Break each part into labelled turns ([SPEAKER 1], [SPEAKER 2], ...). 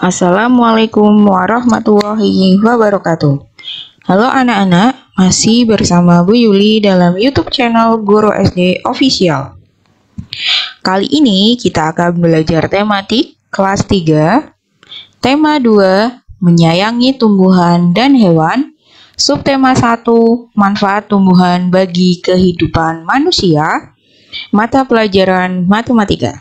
[SPEAKER 1] Assalamualaikum warahmatullahi wabarakatuh. Halo anak-anak, masih bersama Bu Yuli dalam YouTube channel Guru SD Official. Kali ini kita akan belajar tematik kelas 3, tema 2, menyayangi tumbuhan dan hewan, subtema 1, manfaat tumbuhan bagi kehidupan manusia, mata pelajaran matematika.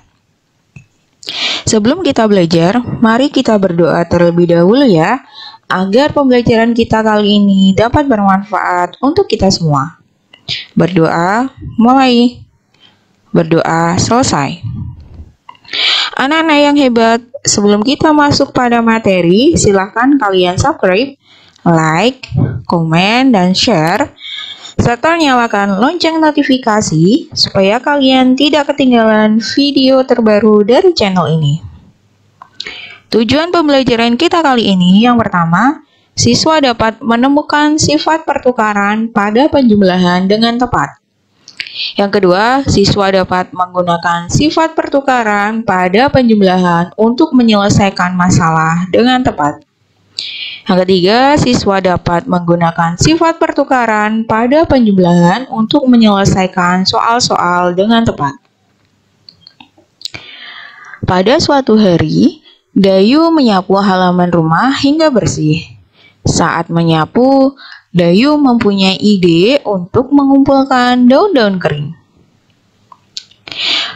[SPEAKER 1] Sebelum kita belajar, mari kita berdoa terlebih dahulu ya, agar pembelajaran kita kali ini dapat bermanfaat untuk kita semua. Berdoa, mulai. Berdoa, selesai. Anak-anak yang hebat, sebelum kita masuk pada materi, silahkan kalian subscribe, like, komen, dan share serta nyalakan lonceng notifikasi supaya kalian tidak ketinggalan video terbaru dari channel ini. Tujuan pembelajaran kita kali ini yang pertama, siswa dapat menemukan sifat pertukaran pada penjumlahan dengan tepat. Yang kedua, siswa dapat menggunakan sifat pertukaran pada penjumlahan untuk menyelesaikan masalah dengan tepat. Yang ketiga, siswa dapat menggunakan sifat pertukaran pada penjumlahan untuk menyelesaikan soal-soal dengan tepat. Pada suatu hari, Dayu menyapu halaman rumah hingga bersih. Saat menyapu, Dayu mempunyai ide untuk mengumpulkan daun-daun kering.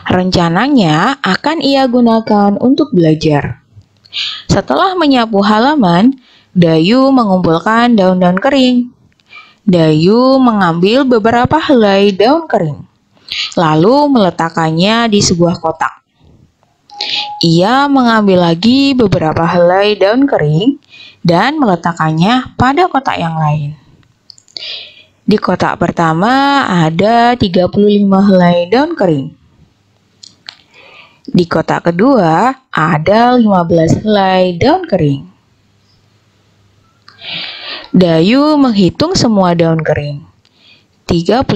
[SPEAKER 1] Rencananya akan ia gunakan untuk belajar. Setelah menyapu halaman, Dayu mengumpulkan daun-daun kering. Dayu mengambil beberapa helai daun kering, lalu meletakkannya di sebuah kotak. Ia mengambil lagi beberapa helai daun kering dan meletakkannya pada kotak yang lain. Di kotak pertama ada 35 helai daun kering. Di kotak kedua ada 15 helai daun kering. Dayu menghitung semua daun kering. 35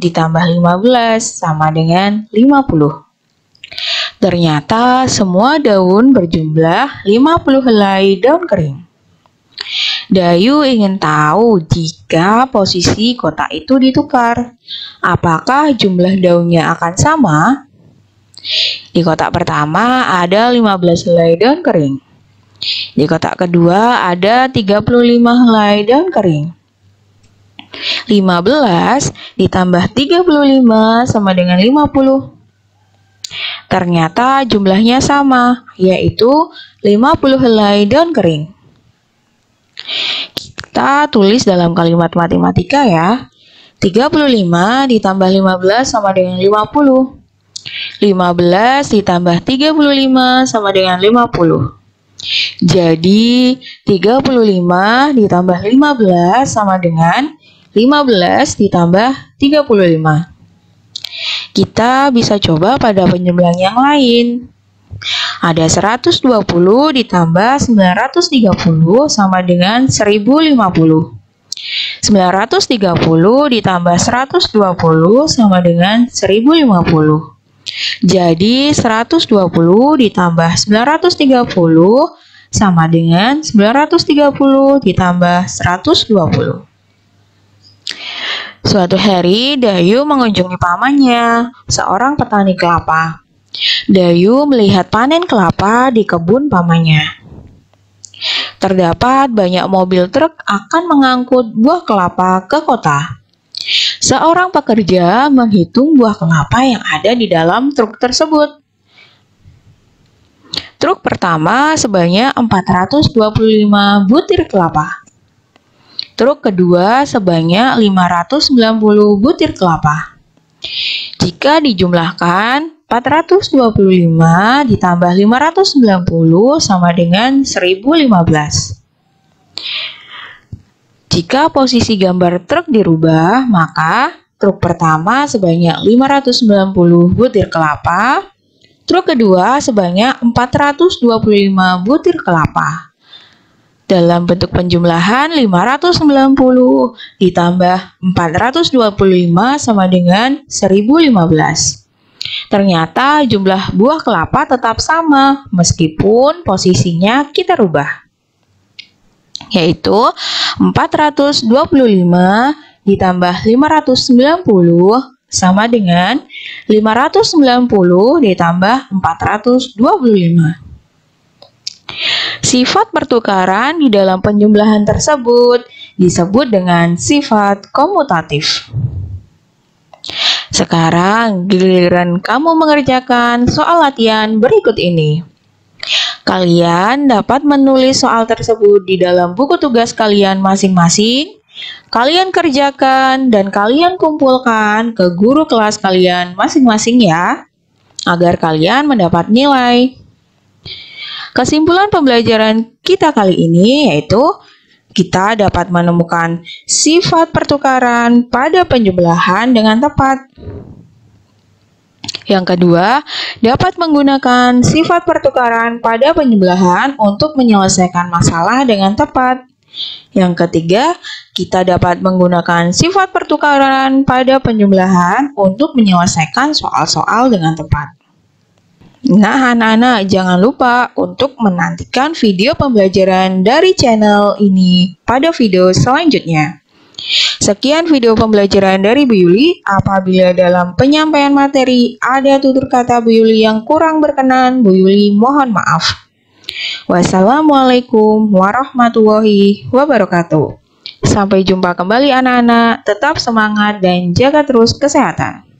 [SPEAKER 1] ditambah 15 sama dengan 50. Ternyata semua daun berjumlah 50 helai daun kering. Dayu ingin tahu jika posisi kotak itu ditukar. Apakah jumlah daunnya akan sama? Di kotak pertama ada 15 helai daun kering. Di kotak kedua ada 35 helai daun kering. 15 ditambah 35 sama dengan 50. Ternyata jumlahnya sama, yaitu 50 helai daun kering. Kita tulis dalam kalimat matematika ya. 35 ditambah 15 sama dengan 50. 15 ditambah 35 sama dengan 50. Jadi 35 ditambah 15 sama dengan 15 ditambah 35. Kita bisa coba pada penjumlahan yang lain. Ada 120 ditambah 930 sama dengan 1050. 930 ditambah 120 sama dengan 1050. Jadi 120 ditambah 930 sama dengan 930 ditambah 120. Suatu hari, Dayu mengunjungi pamannya, seorang petani kelapa. Dayu melihat panen kelapa di kebun pamannya. Terdapat banyak mobil truk akan mengangkut buah kelapa ke kota. Seorang pekerja menghitung buah kelapa yang ada di dalam truk tersebut. Truk pertama sebanyak 425 butir kelapa. Truk kedua sebanyak 590 butir kelapa. Jika dijumlahkan, 425 ditambah 590 sama dengan 1015. Jika posisi gambar truk dirubah, maka truk pertama sebanyak 590 butir kelapa, truk kedua sebanyak 425 butir kelapa. Dalam bentuk penjumlahan 590 ditambah 425 sama dengan 1015. Ternyata jumlah buah kelapa tetap sama meskipun posisinya kita rubah. Yaitu 425 ditambah 590 sama dengan 590 ditambah 425. Sifat pertukaran di dalam penjumlahan tersebut disebut dengan sifat komutatif. Sekarang giliran kamu mengerjakan soal latihan berikut ini. Kalian dapat menulis soal tersebut di dalam buku tugas kalian masing-masing. Kalian kerjakan dan kalian kumpulkan ke guru kelas kalian masing-masing ya, agar kalian mendapat nilai. Kesimpulan pembelajaran kita kali ini yaitu kita dapat menemukan sifat pertukaran pada penjumlahan dengan tepat. Yang kedua, dapat menggunakan sifat pertukaran pada penjumlahan untuk menyelesaikan masalah dengan tepat. Yang ketiga, kita dapat menggunakan sifat pertukaran pada penjumlahan untuk menyelesaikan soal-soal dengan tepat. Nah, anak-anak, jangan lupa untuk menantikan video pembelajaran dari channel ini pada video selanjutnya. Sekian video pembelajaran dari Bu Yuli. Apabila dalam penyampaian materi ada tutur kata Bu Yuli yang kurang berkenan, Bu Yuli mohon maaf. Wassalamualaikum warahmatullahi wabarakatuh. Sampai jumpa kembali anak-anak, tetap semangat dan jaga terus kesehatan.